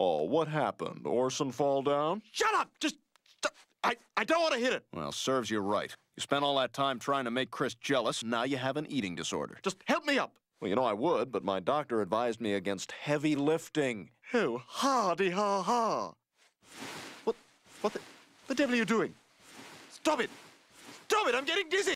Oh, what happened? Orson fall down? Shut up! Just. I, I don't want to hit it. Well, serves you right. You spent all that time trying to make Chris jealous, now you have an eating disorder. Just help me up. Well, you know I would, but my doctor advised me against heavy lifting. Oh, hardy ha ha. What, what the, the devil are you doing? Stop it! Stop it! I'm getting dizzy!